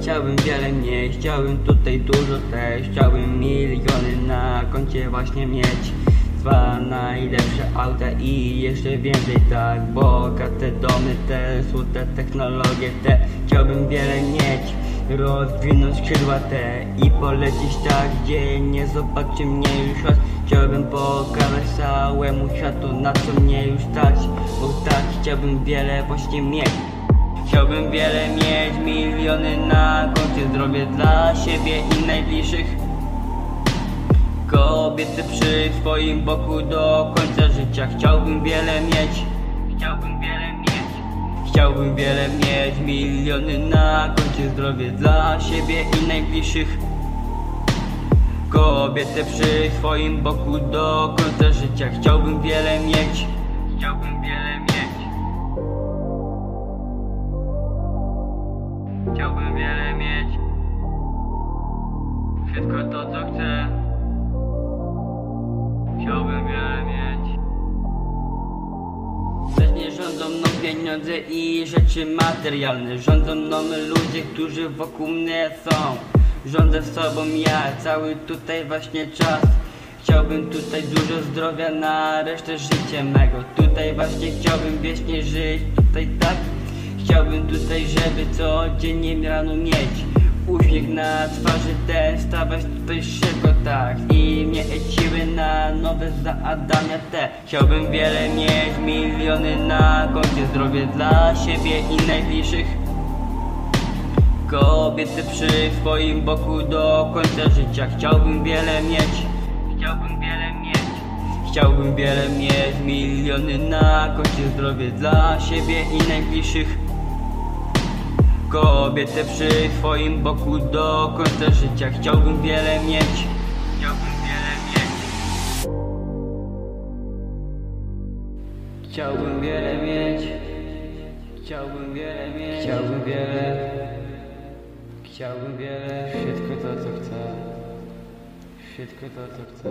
Chciałbym wiele mieć, chciałbym tutaj dużo też. Chciałbym miliony na koncie właśnie mieć. Dwa najlepsze auta i jeszcze więcej tak. Bogate domy te, złote technologie te Chciałbym wiele mieć. Rozwinąć skrzydła te i polecieć tak, gdzie nie zobaczy mnie już raz. Chciałbym pokazać całemu światu na co mnie już stać Bo tak chciałbym wiele właśnie mieć. Chciałbym wiele mieć, miliony na koncie Zdrowie dla siebie i najbliższych Kobiety przy swoim boku do końca życia Chciałbym wiele mieć. Chciałbym wiele mieć. Chciałbym wiele mieć, miliony na koncie Zdrowie dla siebie i najbliższych. Kobiety przy swoim boku do końca życia Chciałbym wiele mieć. Chciałbym wiele mieć Chciałbym wiele mieć. Wszystko to co chcę. Chciałbym wiele mieć. Lecz nie rządzą mną pieniądze i rzeczy materialne. Rządzą mną ludzie, którzy wokół mnie są. Rządzę sobą ja, cały tutaj właśnie czas. Chciałbym tutaj dużo zdrowia na resztę życia mego. Tutaj właśnie chciałbym wiecznie żyć, tutaj tak Chciałbym tutaj, żeby codziennie rano mieć Uśmiech na twarzy ten, stawać tutaj szybko tak. I mieć siły na nowe zadania te. Chciałbym wiele mieć, miliony na koncie. Zdrowie dla siebie i najbliższych Kobiety przy swoim boku do końca życia. Chciałbym wiele mieć Chciałbym wiele mieć Chciałbym wiele mieć Miliony na koncie. Zdrowie dla siebie i najbliższych Kobiety przy swoim boku do końca życia. Chciałbym wiele mieć. Chciałbym wiele mieć. Chciałbym wiele mieć. Chciałbym wiele mieć. Chciałbym wiele. Chciałbym wiele. Wszystko to co chcę. Wszystko to co chcę